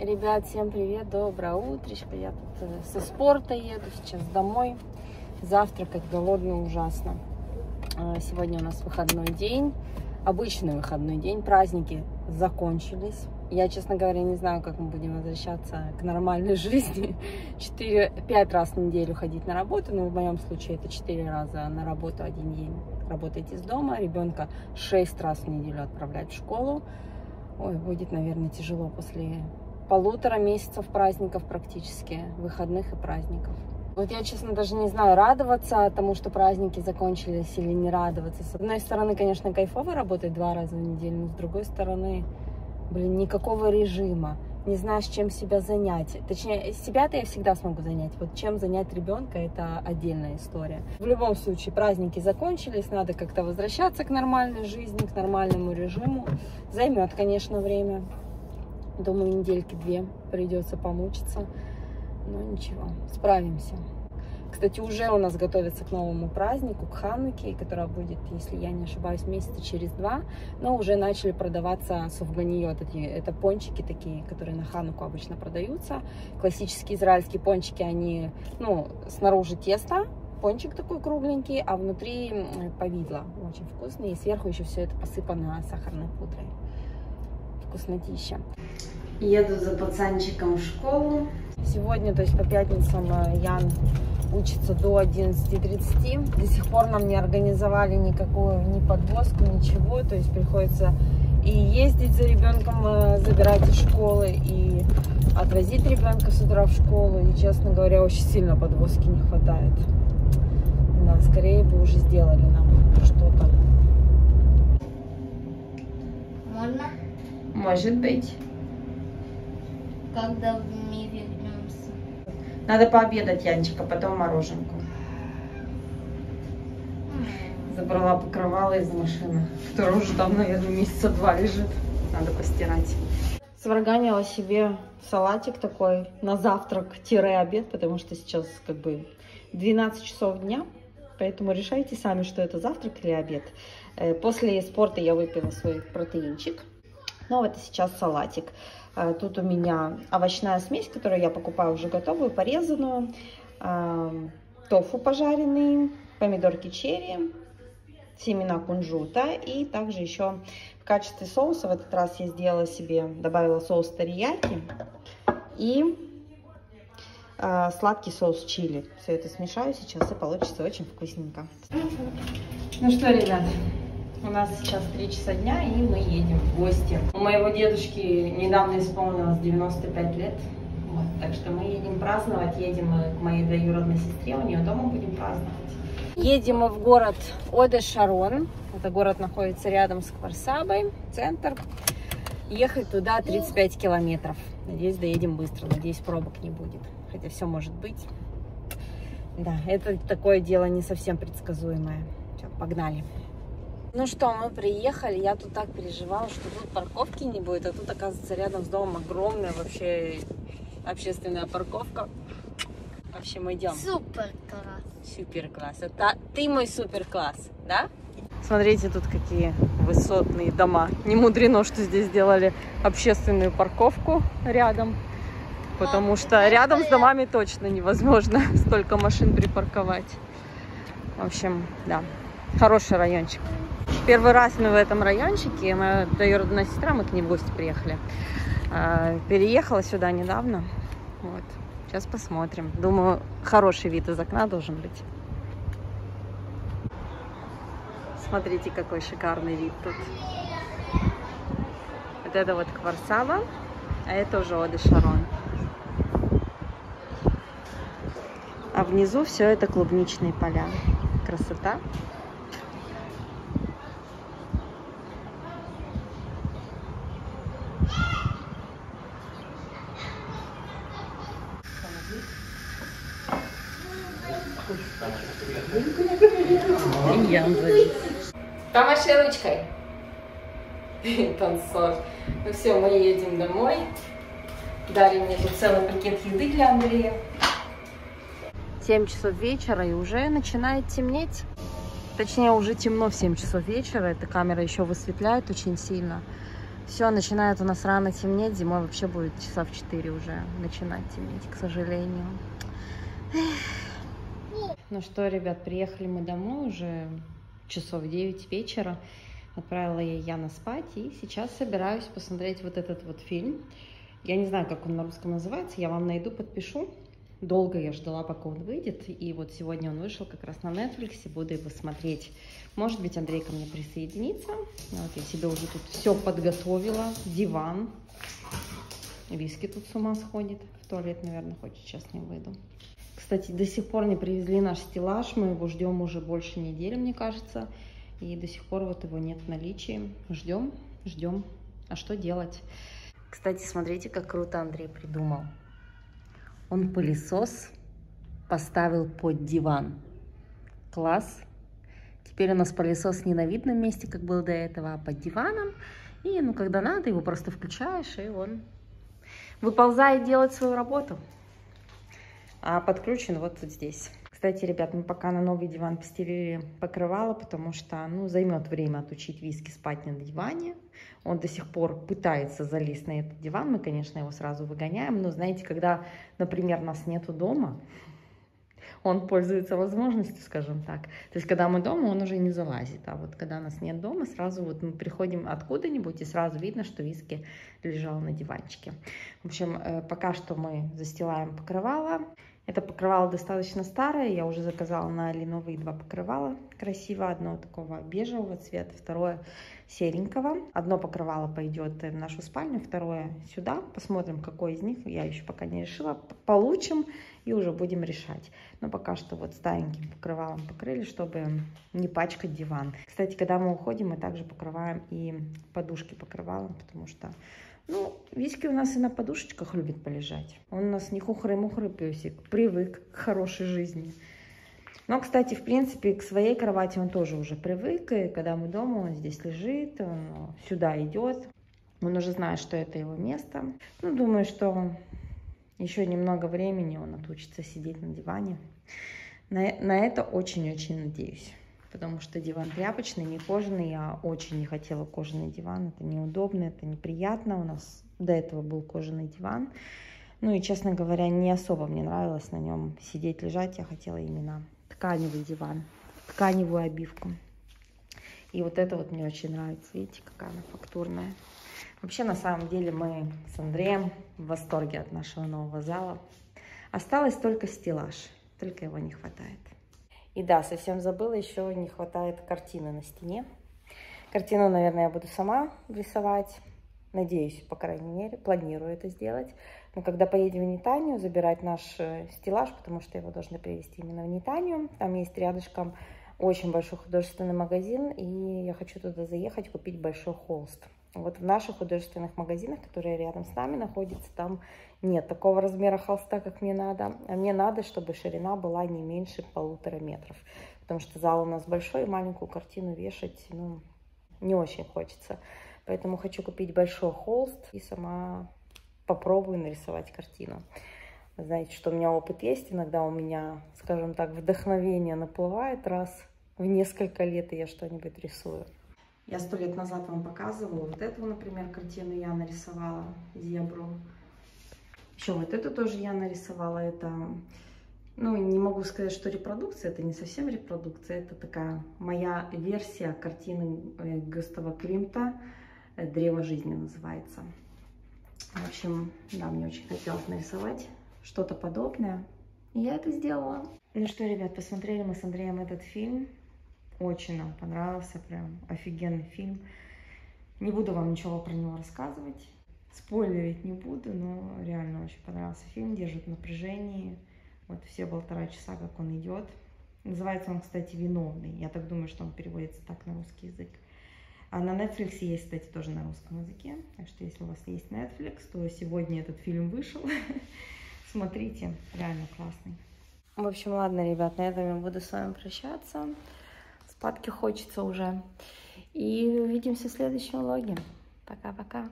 Ребят, всем привет, доброе утречко. Я тут э, со спорта еду сейчас домой. Завтракать голодно ужасно. А, Сегодня у нас выходной день. Обычный выходной день. Праздники закончились. Я, честно говоря, не знаю, как мы будем возвращаться к нормальной жизни. 4-5 раз в неделю ходить на работу. Но в моем случае это 4 раза на работу, один день работать из дома. Ребенка 6 раз в неделю отправлять в школу. Ой, будет, наверное, тяжело после полутора месяцев праздников практически, выходных и праздников. Вот я, честно, даже не знаю, радоваться тому, что праздники закончились или не радоваться. С одной стороны, конечно, кайфово работать два раза в неделю, но с другой стороны, блин, никакого режима. Не знаешь, чем себя занять. Точнее, себя-то я всегда смогу занять. Вот чем занять ребенка, это отдельная история. В любом случае, праздники закончились, надо как-то возвращаться к нормальной жизни, к нормальному режиму. Займет, конечно, время. Думаю, недельки две придется помучиться. Но ничего, справимся. Кстати, уже у нас готовится к новому празднику, к Хануке, которая будет, если я не ошибаюсь, месяца через два. Но уже начали продаваться суфганиот. Это пончики такие, которые на Хануку обычно продаются. Классические израильские пончики, они, ну, снаружи тесто, пончик такой кругленький, а внутри повидло. Очень вкусный. И сверху еще все это посыпано сахарной пудрой. Вкуснотища. Еду за пацанчиком в школу. Сегодня, то есть по пятницам, Ян учится до 11.30. До сих пор нам не организовали никакую ни подвозку, ничего. То есть приходится и ездить за ребенком, забирать из школы, и отвозить ребенка с утра в школу. И, честно говоря, очень сильно подвозки не хватает. Да, скорее бы уже сделали нам что-то. Можно? Может быть. Когда мы вернемся? Надо пообедать, Янчика, потом мороженку. Забрала покрывало из машины, которое уже там, наверное, месяца два лежит. Надо постирать. Сварганила себе салатик такой на завтрак-обед, потому что сейчас как бы 12 часов дня. Поэтому решайте сами, что это завтрак или обед. Э, после спорта я выпила свой протеинчик. Ну, это сейчас салатик. Э, тут у меня овощная смесь, которую я покупаю уже готовую, порезанную. Э, тофу пожаренный, помидорки черри, семена кунжута. И также еще в качестве соуса в этот раз я сделала себе, добавила соус терияки и сладкий соус чили. Все это смешаю сейчас и получится очень вкусненько. Ну что, ребят, у нас сейчас 3 часа дня, и мы едем в гости. У моего дедушки недавно исполнилось 95 лет. Вот, так что мы едем праздновать, едем к моей двоюродной сестре, у нее дома будем праздновать. Едем мы в город Оде-Шарон. Это город находится рядом с Кварсабой, центр. Ехать туда 35 километров. Надеюсь, доедем быстро, надеюсь, пробок не будет. Хотя все может быть. Да, это такое дело не совсем предсказуемое. Все, погнали. Ну что, мы приехали. Я тут так переживала, что тут парковки не будет. А тут, оказывается, рядом с домом огромная вообще общественная парковка. В общем, идем. Супер класс. Супер класс. Это ты мой супер класс, да? Смотрите, тут какие высотные дома. Не мудрено, что здесь сделали общественную парковку рядом. Потому что рядом с домами точно невозможно столько машин припарковать. В общем, да, хороший райончик. Первый раз мы в этом райончике, моя двоюродная сестра, мы к ней в гости приехали. Переехала сюда недавно. Вот. Сейчас посмотрим. Думаю, хороший вид из окна должен быть. Смотрите, какой шикарный вид тут. Вот это вот Кварсава, а это уже Оде Шарон. А внизу все это клубничные поля. Красота. Помаши ручкой. Танцор. Ну все, мы едем домой. Дали мне тут целый пакет еды для Андрея. 7 часов вечера и уже начинает темнеть. Точнее, уже темно в 7 часов вечера. Эта камера еще высветляет очень сильно. Все, начинает у нас рано темнеть. Зимой вообще будет часа в 4 уже начинать темнеть, к сожалению. Ну что, ребят, приехали мы домой уже часов 9 вечера. Отправила я Яна спать. И сейчас собираюсь посмотреть вот этот вот фильм. Я не знаю, как он на русском называется. Я вам найду, подпишу. Долго я ждала, пока он выйдет. И вот сегодня он вышел как раз на Netflix. Буду его смотреть. Может быть, Андрей ко мне присоединится. Вот я себе уже тут все подготовила. Диван. Виски тут с ума сходит. В туалет, наверное, хоть сейчас не выйду. Кстати, до сих пор не привезли наш стеллаж. Мы его ждем уже больше недели, мне кажется. И до сих пор вот его нет в наличии. Ждем, ждем. А что делать? Кстати, смотрите, как круто Андрей придумал. Он пылесос поставил под диван. Класс. Теперь у нас пылесос не на видном месте, как был до этого, а под диваном. И, ну, когда надо, его просто включаешь, и он выползает делать свою работу. А подключен вот здесь. Кстати, ребят, мы пока на новый диван постелили покрывало, потому что, ну, займет время отучить Виски спать на диване. Он до сих пор пытается залезть на этот диван. Мы, конечно, его сразу выгоняем. Но, знаете, когда, например, нас нету дома, он пользуется возможностью, скажем так. То есть, когда мы дома, он уже не залазит. А вот когда нас нет дома, сразу вот мы приходим откуда-нибудь, и сразу видно, что виски лежал на диванчике. В общем, э, пока что мы застилаем покрывало. Это покрывало достаточно старое, я уже заказала на Али новые два покрывала. Красиво, одно такого бежевого цвета, второе серенького. Одно покрывало пойдет в нашу спальню, второе сюда. Посмотрим, какой из них, я еще пока не решила. Получим и уже будем решать. Но пока что вот стареньким покрывалом покрыли, чтобы не пачкать диван. Кстати, когда мы уходим, мы также покрываем и подушки покрывалом, потому что ну, Виски у нас и на подушечках любит полежать. Он у нас не хухрый-мухрый песик, привык к хорошей жизни. Но, кстати, в принципе, к своей кровати он тоже уже привык. И когда мы дома, он здесь лежит, он сюда идет. Он уже знает, что это его место. Ну, думаю, что еще немного времени он отучится сидеть на диване. На, на это очень-очень надеюсь потому что диван тряпочный, не кожаный. Я очень не хотела кожаный диван, это неудобно, это неприятно. У нас до этого был кожаный диван. Ну и, честно говоря, не особо мне нравилось на нем сидеть, лежать. Я хотела именно тканевый диван, тканевую обивку. И вот это вот мне очень нравится. Видите, какая она фактурная. Вообще, на самом деле, мы с Андреем в восторге от нашего нового зала. Осталось только стеллаж, только его не хватает. И да, совсем забыла, еще не хватает картины на стене. Картину, наверное, я буду сама рисовать. Надеюсь, по крайней мере, планирую это сделать. Но когда поедем в Нитанию, забирать наш э, стеллаж, потому что его должны привезти именно в Нитанию. Там есть рядышком очень большой художественный магазин, и я хочу туда заехать, купить большой холст. Вот в наших художественных магазинах, которые рядом с нами находятся, там нет такого размера холста, как мне надо. А мне надо, чтобы ширина была не меньше полутора метров. Потому что зал у нас большой, и маленькую картину вешать ну, не очень хочется. Поэтому хочу купить большой холст и сама попробую нарисовать картину. Знаете, что у меня опыт есть. Иногда у меня, скажем так, вдохновение наплывает раз в несколько лет, и я что-нибудь рисую. Я сто лет назад вам показывала вот эту, например, картину я нарисовала, зебру. Еще вот эту тоже я нарисовала. Это, ну, не могу сказать, что репродукция, это не совсем репродукция, это такая моя версия картины э, Густава Климта «Древо жизни» называется. В общем, да, мне очень хотелось нарисовать что-то подобное. И я это сделала. Ну что, ребят, посмотрели мы с Андреем этот фильм. Очень нам понравился, прям офигенный фильм. Не буду вам ничего про него рассказывать, спойлерить не буду, но реально очень понравился фильм, держит напряжение. Вот все полтора часа, как он идет. Называется он, кстати, «Виновный». Я так думаю, что он переводится так на русский язык. А на Netflix есть, кстати, тоже на русском языке. Так что, если у вас есть Netflix, то сегодня этот фильм вышел. Смотрите, реально классный. В общем, ладно, ребят, на этом я буду с вами прощаться. Спадки хочется уже. И увидимся в следующем влоге. Пока-пока.